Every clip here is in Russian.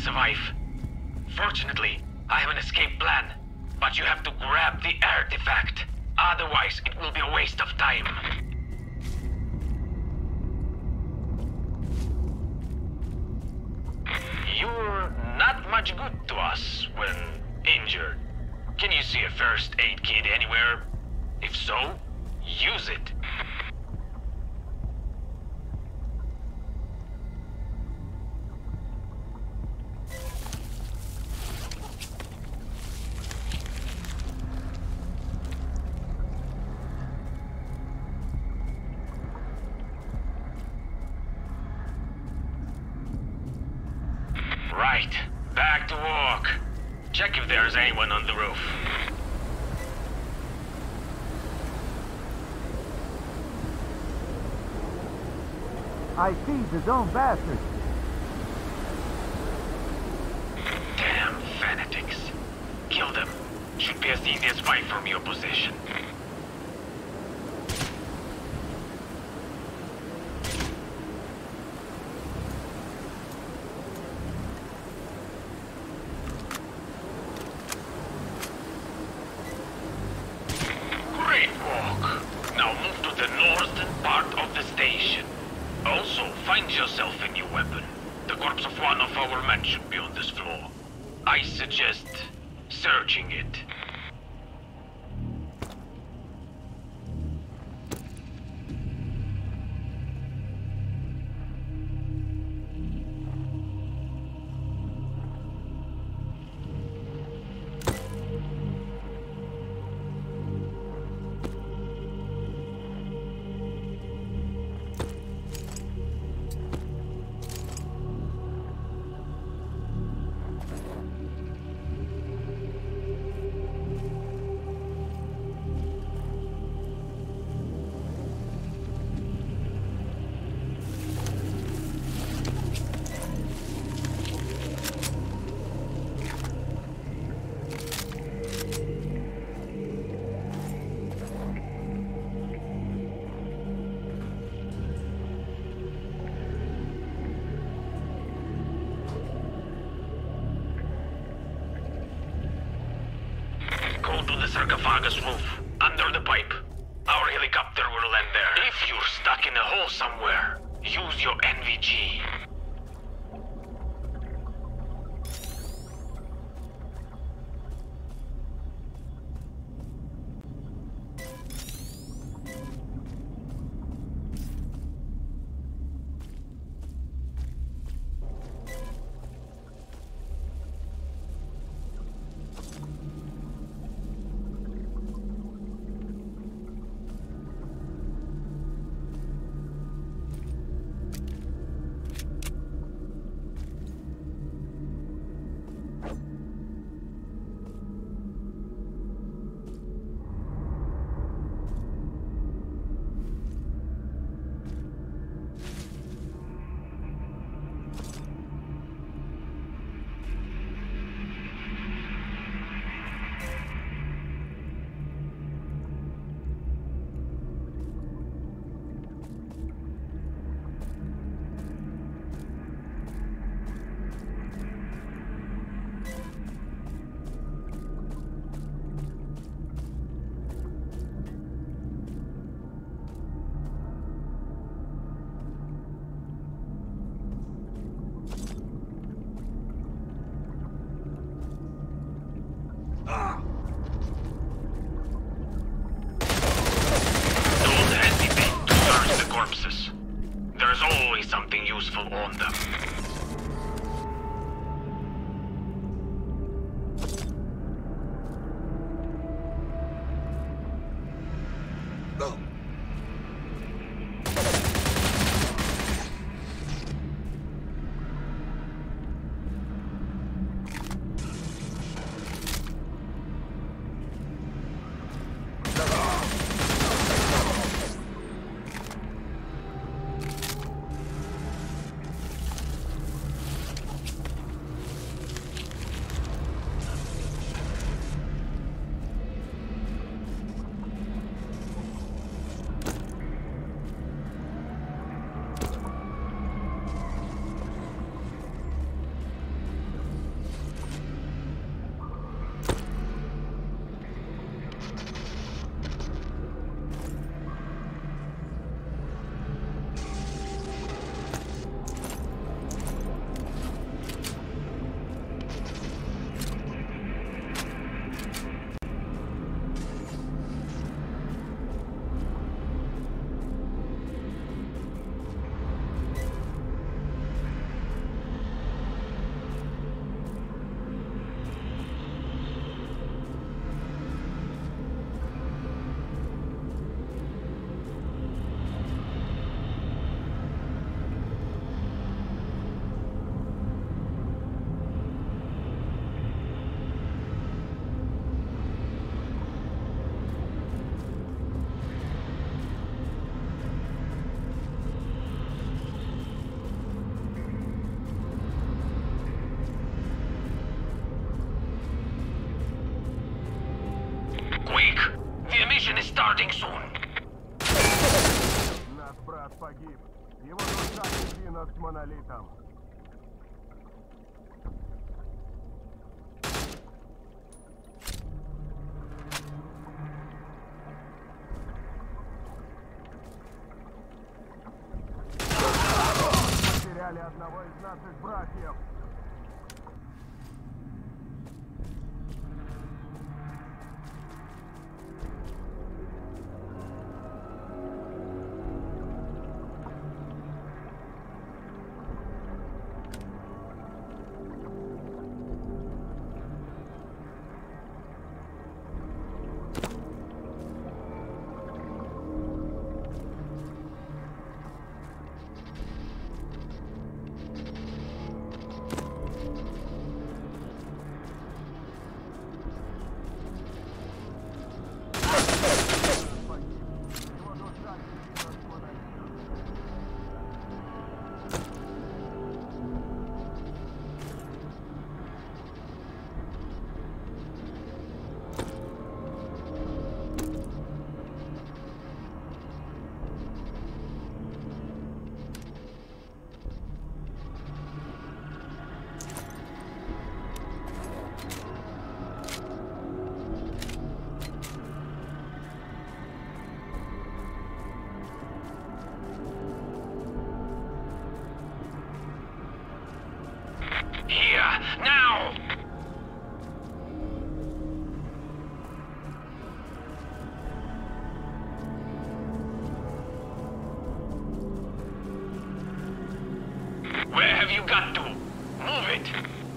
survive. Fortunately, I have an escape plan, but you have to grab the artifact. Otherwise, it will be a waste of time. You're not much good to us when injured. Can you see a first aid kit anywhere? If so, use it. Right. Back to work. Check if there's anyone on the roof. I see the zone bastard. Damn fanatics. Kill them. Should be as easy as fight from your position. Great walk. Now move to the northern part of the station. Also, find yourself a new weapon. The corpse of one of our men should be on this floor. I suggest searching it. The roof, under the pipe. Our helicopter will land there. If you're stuck in a hole somewhere, use your NVG. Брат погиб. Его душа едина с монолитом. Move it!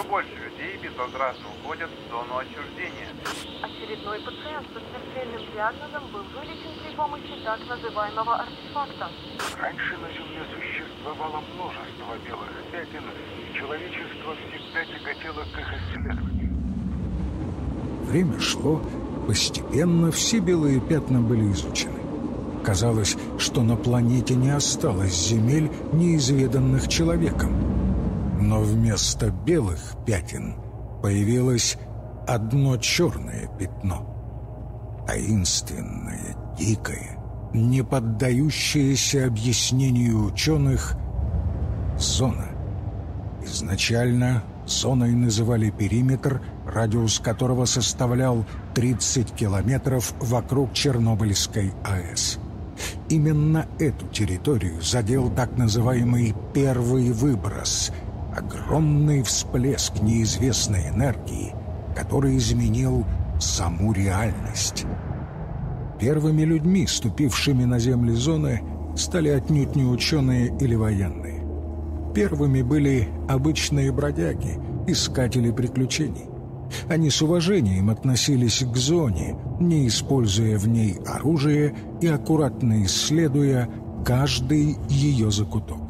Все больше людей безвозвратно уходят в зону отчуждения. Очередной пациент со смертельным диагнозом был вылечен при помощи так называемого артефакта. Раньше на Земле существовало множество белых пятен, и человечество всегда тяготело к их исследованию. Время шло, Постепенно все белые пятна были изучены. Казалось, что на планете не осталось земель, неизведанных человеком. Но вместо белых пятен появилось одно черное пятно. Таинственное, дикое, не поддающееся объяснению ученых зона. Изначально зоной называли периметр, радиус которого составлял 30 километров вокруг Чернобыльской АЭС. Именно эту территорию задел так называемый «первый выброс» — огромный всплеск неизвестной энергии, который изменил саму реальность. Первыми людьми, ступившими на земли зоны, стали отнюдь не ученые или военные. Первыми были обычные бродяги, искатели приключений. Они с уважением относились к зоне, не используя в ней оружие и аккуратно исследуя каждый ее закуток.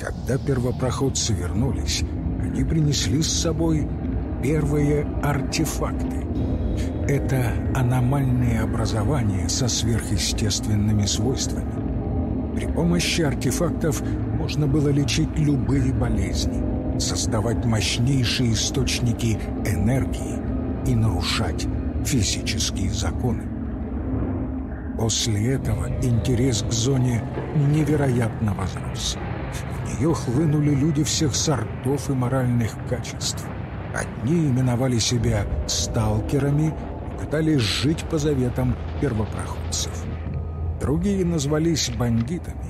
Когда первопроходцы вернулись, они принесли с собой первые артефакты. Это аномальные образования со сверхъестественными свойствами. При помощи артефактов можно было лечить любые болезни, создавать мощнейшие источники энергии и нарушать физические законы. После этого интерес к зоне невероятно возрос. В нее хлынули люди всех сортов и моральных качеств. Одни именовали себя сталкерами и пытались жить по заветам первопроходцев. Другие назвались бандитами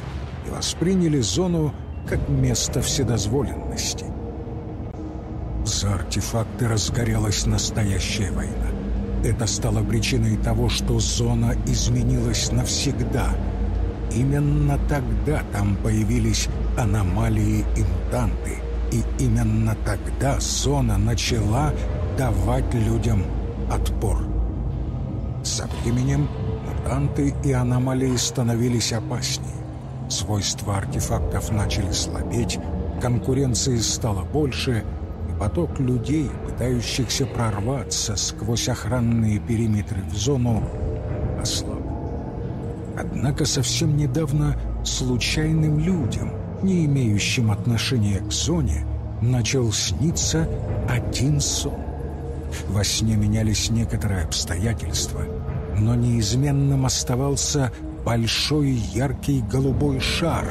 и восприняли зону как место вседозволенности. За артефакты разгорелась настоящая война. Это стало причиной того, что зона изменилась навсегда. Именно тогда там появились аномалии и и именно тогда зона начала давать людям отпор. Со временем мутанты и аномалии становились опаснее. Свойства артефактов начали слабеть, конкуренции стало больше, и поток людей, пытающихся прорваться сквозь охранные периметры в зону, ослаб. Однако совсем недавно случайным людям не имеющим отношения к зоне, начал сниться один сон. Во сне менялись некоторые обстоятельства, но неизменным оставался большой яркий голубой шар,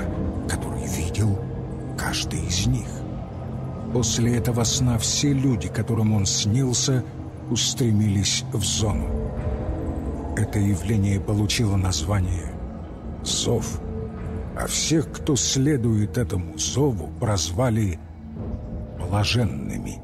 который видел каждый из них. После этого сна все люди, которым он снился, устремились в зону. Это явление получило название «Зов» а всех, кто следует этому зову, прозвали блаженными.